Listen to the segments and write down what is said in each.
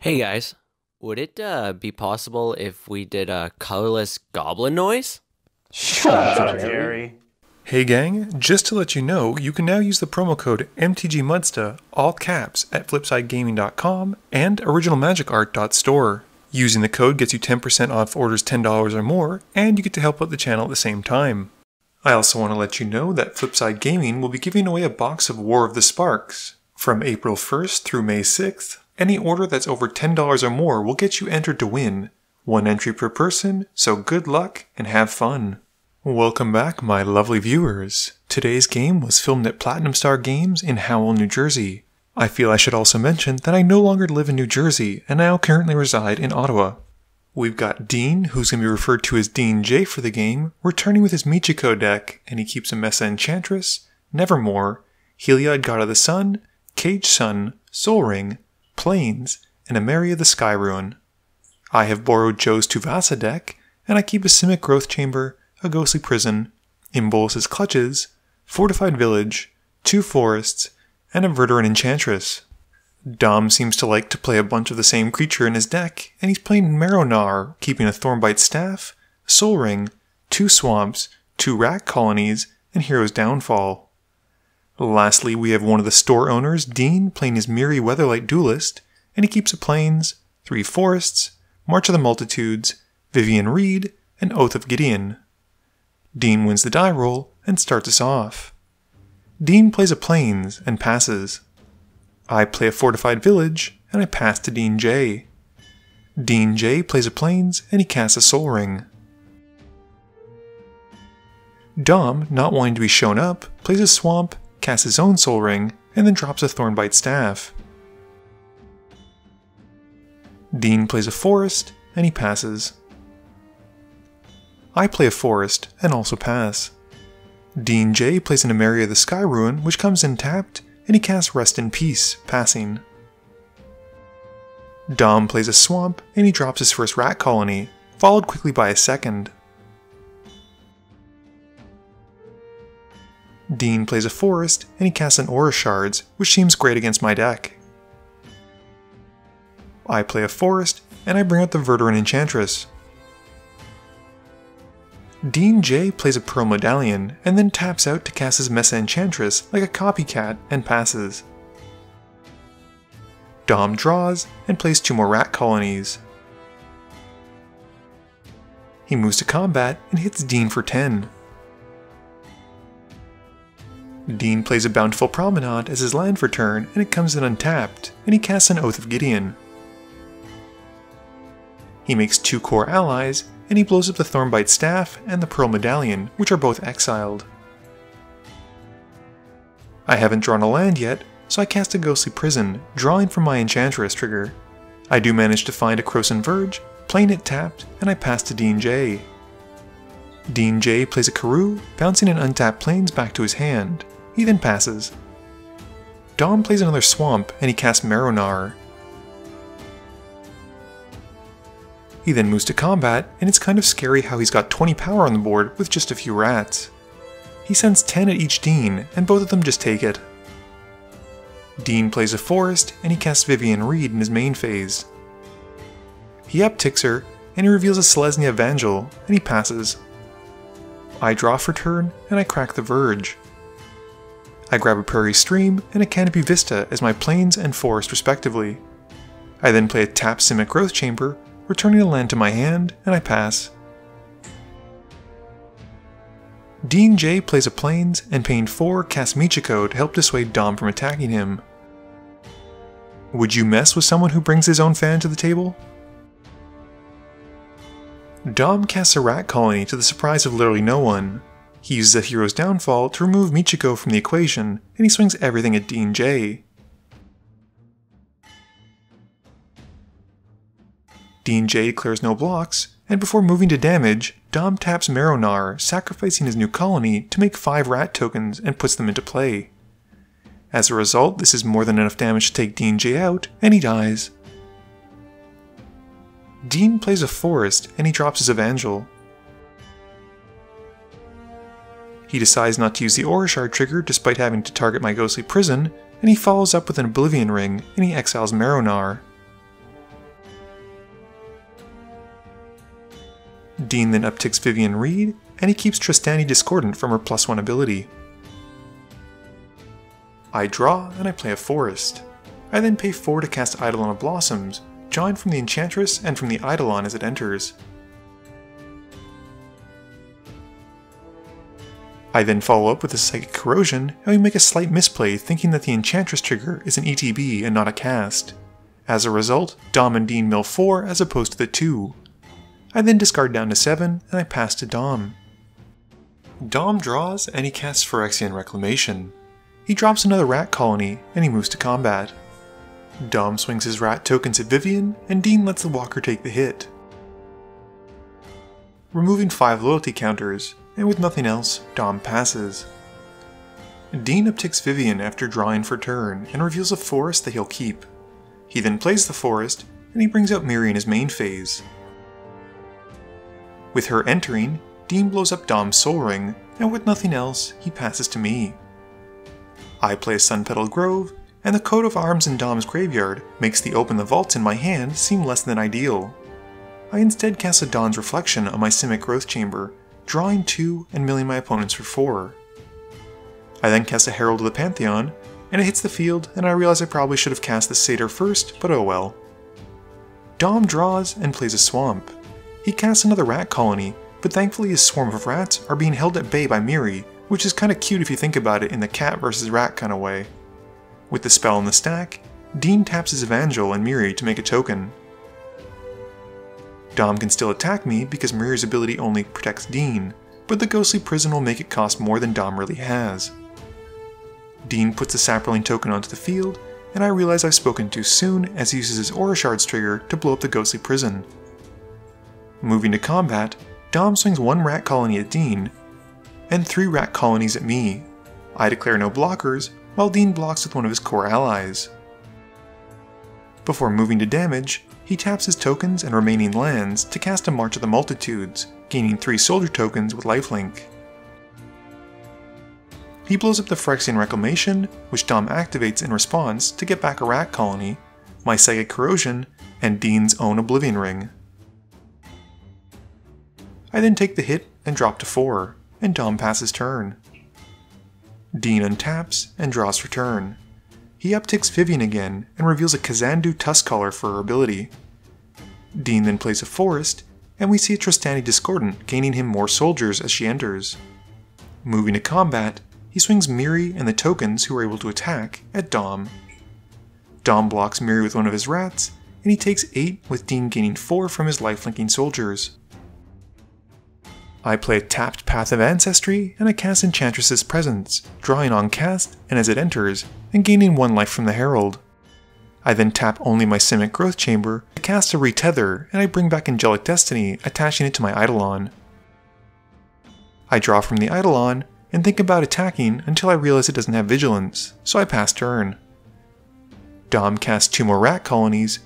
Hey guys, would it uh, be possible if we did a colorless goblin noise? Shut up, Jerry. Hey gang, just to let you know, you can now use the promo code MTGMuddstah, all caps, at flipsidegaming.com and originalmagicart.store. Using the code gets you 10% off orders $10 or more, and you get to help out the channel at the same time. I also want to let you know that Flipside Gaming will be giving away a box of War of the Sparks. From April 1st through May 6th, any order that's over $10 or more will get you entered to win. One entry per person, so good luck and have fun. Welcome back, my lovely viewers. Today's game was filmed at Platinum Star Games in Howell, New Jersey. I feel I should also mention that I no longer live in New Jersey and now currently reside in Ottawa. We've got Dean, who's going to be referred to as Dean J for the game, returning with his Michiko deck, and he keeps a Mesa Enchantress, Nevermore, Heliod God of the Sun, Cage Sun, Soul Ring, Plains, and Emeria the Sky Ruin. I have borrowed Joe's Tuvasa deck, and I keep a Simic Growth Chamber, a Ghostly Prison, In Bolas's Clutches, Fortified Village, two Forests, and a Verduran Enchantress. Dom seems to like to play a bunch of the same creature in his deck, and he's playing Marrow-Gnawer, keeping a Thornbite Staff, Soul Ring, two Swamps, two Rat Colonies, and Hero's Downfall. Lastly, we have one of the store owners, Dean, playing his Mirri Weatherlight Duelist, and he keeps a Plains, three Forests, March of the Multitudes, Vivien Reid, and Oath of Gideon. Dean wins the die roll and starts us off. Dean plays a Plains and passes. I play a Fortified Village and I pass to Dean J. Dean J plays a Plains and he casts a Soul Ring. Dom, not wanting to be shown up, plays a Swamp, casts his own Soul Ring, and then drops a Thornbite Staff. Dean plays a Forest and he passes. I play a Forest and also pass. Dean J plays an Emeria the Sky Ruin, which comes in tapped, and he casts Rest in Peace, passing. Dom plays a Swamp, and he drops his first Rat Colony, followed quickly by a second. Dean plays a Forest, and he casts an Aura Shards, which seems great against my deck. I play a Forest, and I bring out the Verduran Enchantress, Dean J plays a Pearl Medallion and then taps out to cast his Mesa Enchantress like a copycat and passes. Dom draws and plays two more rat colonies. He moves to combat and hits Dean for 10. Dean plays a Bountiful Promenade as his land for turn and it comes in untapped, and he casts an Oath of Gideon. He makes two Kor allies and he blows up the Thornbite Staff and the Pearl Medallion, which are both exiled. I haven't drawn a land yet, so I cast a Ghostly Prison, drawing from my Enchantress trigger. I do manage to find a Krosan Verge, playing it tapped, and I pass to Dean J. Dean J plays a Karoo, bouncing an untapped plains back to his hand. He then passes. Dom plays another Swamp, and he casts Marrow-Gnawer. He then moves to combat, and it's kind of scary how he's got 20 power on the board with just a few rats. He sends 10 at each Dean, and both of them just take it. Dean plays a Forest, and he casts Vivien Reid in his main phase. He upticks her, and he reveals a Selesnya Evangel, and he passes. I draw for turn, and I crack the Verge. I grab a Prairie Stream and a Canopy Vista as my Plains and Forest respectively. I then play a tap Simic Growth Chamber returning a land to my hand, and I pass. Dean J plays a Plains, and paying 4 casts Michiko to help dissuade Dom from attacking him. Would you mess with someone who brings his own fan to the table? Dom casts a rat colony to the surprise of literally no one. He uses a hero's downfall to remove Michiko from the equation, and he swings everything at Dean J. Dean J declares no blocks, and before moving to damage, Dom taps Marrow-Gnawer, sacrificing his new colony to make 5 rat tokens and puts them into play. As a result, this is more than enough damage to take Dean J out, and he dies. Dean plays a forest and he drops his Evangel. He decides not to use the Aura Shard trigger despite having to target my ghostly prison, and he follows up with an Oblivion Ring, and he exiles Marrow-Gnawer. Dean then upticks Vivien Reid, and he keeps Trostani Discordant from her plus one ability. I draw, and I play a forest. I then pay 4 to cast Eidolon of Blossoms, drawn from the Enchantress and from the Eidolon as it enters. I then follow up with a Psychic Corrosion, and we make a slight misplay thinking that the Enchantress trigger is an ETB and not a cast. As a result, Dom and Dean mill 4 as opposed to the 2. I then discard down to 7, and I pass to Dom. Dom draws, and he casts Phyrexian Reclamation. He drops another rat colony, and he moves to combat. Dom swings his rat tokens at Vivien, and Dean lets the walker take the hit. Removing 5 loyalty counters, and with nothing else, Dom passes. Dean upticks Vivien after drawing for turn, and reveals a forest that he'll keep. He then plays the forest, and he brings out Mirri in his main phase. With her entering, Dean blows up Dom's Soul Ring, and with nothing else, he passes to me. I play Sunpetal Grove, and the coat of arms in Dom's graveyard makes the open the vaults in my hand seem less than ideal. I instead cast a Dawn's Reflection on my Simic Growth Chamber, drawing 2 and milling my opponents for 4. I then cast a Herald of the Pantheon, and it hits the field, and I realize I probably should have cast the Satyr first, but oh well. Dom draws and plays a Swamp. He casts another rat colony, but thankfully his swarm of rats are being held at bay by Mirri, which is kinda cute if you think about it in the cat versus rat kinda way. With the spell in the stack, Dean taps his Evangel and Mirri to make a token. Dom can still attack me because Mirri's ability only protects Dean, but the Ghostly Prison will make it cost more than Dom really has. Dean puts the Saproling token onto the field, and I realize I've spoken too soon as he uses his Aura Shards trigger to blow up the Ghostly Prison. Moving to combat, Dom swings one rat colony at Dean, and three rat colonies at me. I declare no blockers, while Dean blocks with one of his Kor allies. Before moving to damage, he taps his tokens and remaining lands to cast a March of the Multitudes, gaining 3 soldier tokens with lifelink. He blows up the Phyrexian Reclamation, which Dom activates in response to get back a rat colony, my Psychic Corrosion, and Dean's own Oblivion Ring. I then take the hit and drop to 4, and Dom passes turn. Dean untaps and draws for turn. He upticks Vivien again and reveals a Kazandu Tuskcaller for her ability. Dean then plays a forest, and we see a Trostani Discordant gaining him more soldiers as she enters. Moving to combat, he swings Mirri and the tokens who are able to attack at Dom. Dom blocks Mirri with one of his rats, and he takes 8 with Dean gaining 4 from his lifelinking soldiers. I play a tapped Path of Ancestry and I cast Enchantress's Presence, drawing on cast and as it enters, and gaining 1 life from the Herald. I then tap only my Simic Growth Chamber to cast a Retether and I bring back Angelic Destiny, attaching it to my Eidolon. I draw from the Eidolon and think about attacking until I realize it doesn't have Vigilance, so I pass turn. Dom casts two more rat colonies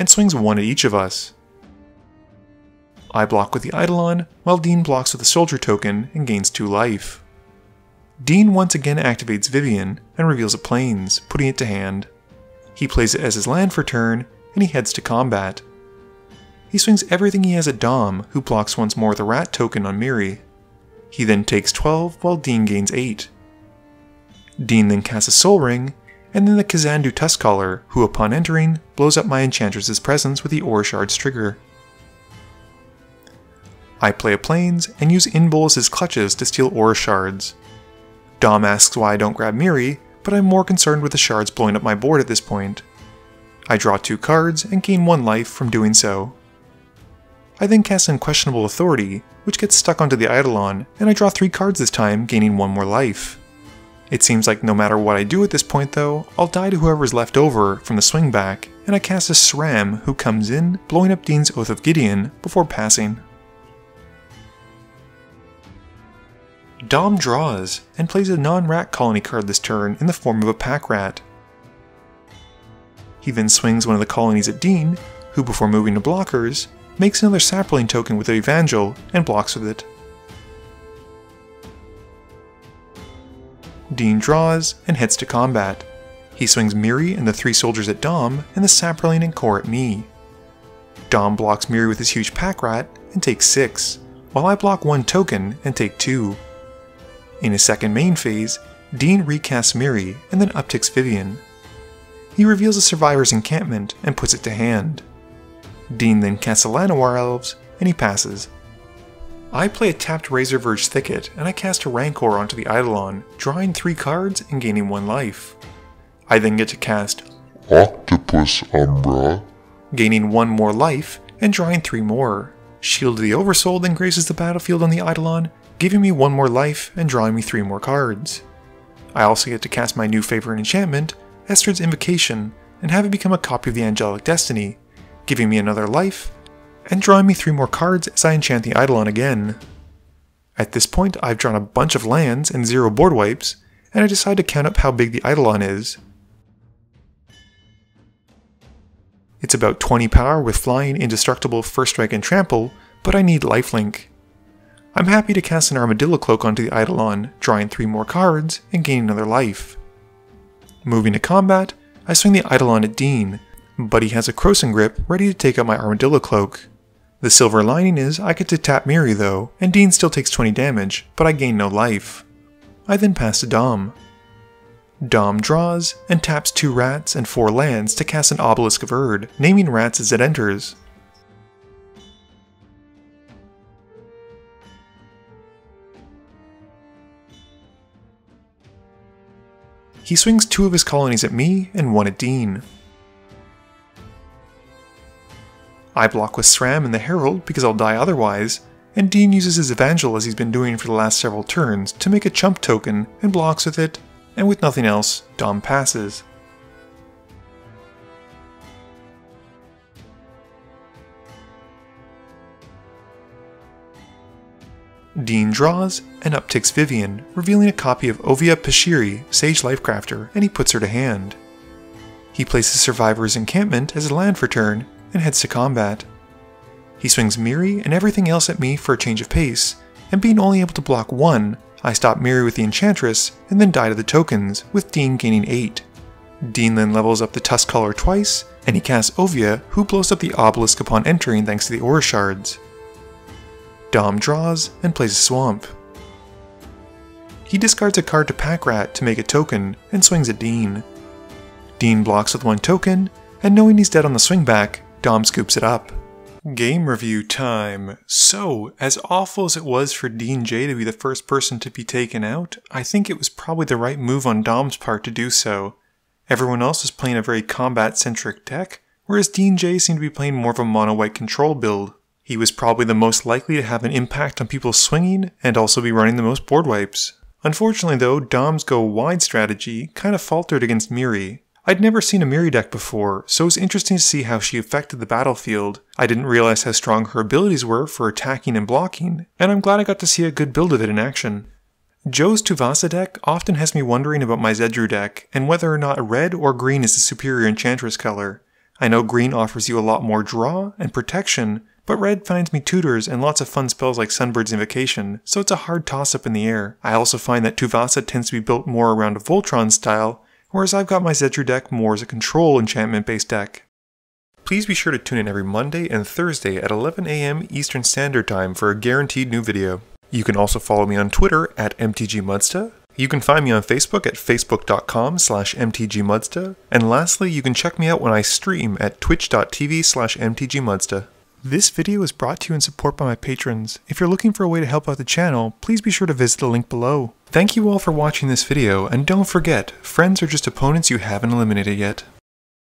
and swings one at each of us. I block with the Eidolon, while Dean blocks with the Soldier token and gains 2 life. Dean once again activates Vivien and reveals a Plains, putting it to hand. He plays it as his land for turn, and he heads to combat. He swings everything he has at Dom, who blocks once more with a rat token on Mirri. He then takes 12 while Dean gains 8. Dean then casts a Soul Ring, and then the Kazandu Tuskcaller, who upon entering, blows up my Enchantress's presence with the Aura Shards trigger. I play a Plains and use In Bolas's clutches to steal Aura Shards. Dom asks why I don't grab Mirri, but I'm more concerned with the shards blowing up my board at this point. I draw two cards and gain one life from doing so. I then cast Unquestionable Authority, which gets stuck onto the Eidolon, and I draw three cards this time, gaining one more life. It seems like no matter what I do at this point though, I'll die to whoever's left over from the swing back, and I cast a SRAM who comes in, blowing up Dean's Oath of Gideon before passing. Dom draws, and plays a non-rat colony card this turn in the form of a pack rat. He then swings one of the colonies at Dean, who before moving to blockers, makes another sapling token with Evangel and blocks with it. Dean draws and heads to combat. He swings Mirri and the three soldiers at Dom and the Saproling and Kor at me. Dom blocks Mirri with his huge pack rat and takes 6, while I block 1 token and take 2. In his second main phase, Dean recasts Mirri and then upticks Vivien. He reveals a survivor's encampment and puts it to hand. Dean then casts the Llanowar elves and he passes. I play a tapped Razorverge Thicket and I cast a Rancor onto the Eidolon, drawing 3 cards and gaining 1 life. I then get to cast Octopus Umbra, gaining 1 more life and drawing 3 more. Shield of the Oversoul then graces the battlefield on the Eidolon, giving me 1 more life and drawing me 3 more cards. I also get to cast my new favorite enchantment, Estrid's Invocation, and have it become a copy of the Angelic Destiny, giving me another life, and drawing me 3 more cards as I enchant the Eidolon again. At this point, I've drawn a bunch of lands and 0 board wipes, and I decide to count up how big the Eidolon is. It's about 20 power with flying, indestructible, first strike, and trample, but I need lifelink. I'm happy to cast an Armadillo Cloak onto the Eidolon, drawing 3 more cards and gaining another life. Moving to combat, I swing the Eidolon at Dean, but he has a Krosan Grip ready to take up my Armadillo Cloak. The silver lining is I get to tap Mirri though, and Dean still takes 20 damage, but I gain no life. I then pass to Dom. Dom draws and taps two rats and four lands to cast an Obelisk of Urd, naming rats as it enters. He swings two of his colonies at me and one at Dean. I block with SRAM and the Herald because I'll die otherwise, and Dean uses his Evangel as he's been doing for the last several turns to make a chump token and blocks with it, and with nothing else, Dom passes. Dean draws and upticks Vivien, revealing a copy of Ovia Pashiri, Sage Lifecrafter, and he puts her to hand. He places Survivor's Encampment as a land for turn and heads to combat. He swings Mirri and everything else at me for a change of pace, and being only able to block one, I stop Mirri with the Enchantress and then die to the tokens, with Dean gaining 8. Dean then levels up the Tusk Caller twice, and he casts Ovia, who blows up the obelisk upon entering thanks to the Aura Shards. Dom draws and plays a Swamp. He discards a card to Pack Rat to make a token and swings at Dean. Dean blocks with one token, and knowing he's dead on the swingback, Dom scoops it up. Game review time. So, as awful as it was for Dean J to be the first person to be taken out, I think it was probably the right move on Dom's part to do so. Everyone else was playing a very combat centric deck, whereas Dean J seemed to be playing more of a mono white control build. He was probably the most likely to have an impact on people swinging and also be running the most board wipes. Unfortunately, though, Dom's go wide strategy kind of faltered against Mirri. I'd never seen a Mirri deck before, so it was interesting to see how she affected the battlefield. I didn't realize how strong her abilities were for attacking and blocking, and I'm glad I got to see a good build of it in action. Joe's Tuvasa deck often has me wondering about my Zedruu deck, and whether or not red or green is the superior Enchantress color. I know green offers you a lot more draw and protection, but red finds me tutors and lots of fun spells like Sunbird's Invocation, so it's a hard toss up in the air. I also find that Tuvasa tends to be built more around a Voltron style, whereas I've got my Zedruu deck more as a control enchantment based deck. Please be sure to tune in every Monday and Thursday at 11 a.m. Eastern Standard Time for a guaranteed new video. You can also follow me on Twitter at MTGMuddstah. You can find me on Facebook at facebook.com slash mtgmuddstah. And lastly, you can check me out when I stream at twitch.tv slash mtgmuddstah. This video is brought to you in support by my patrons. If you're looking for a way to help out the channel, please be sure to visit the link below. Thank you all for watching this video, and don't forget, friends are just opponents you haven't eliminated yet.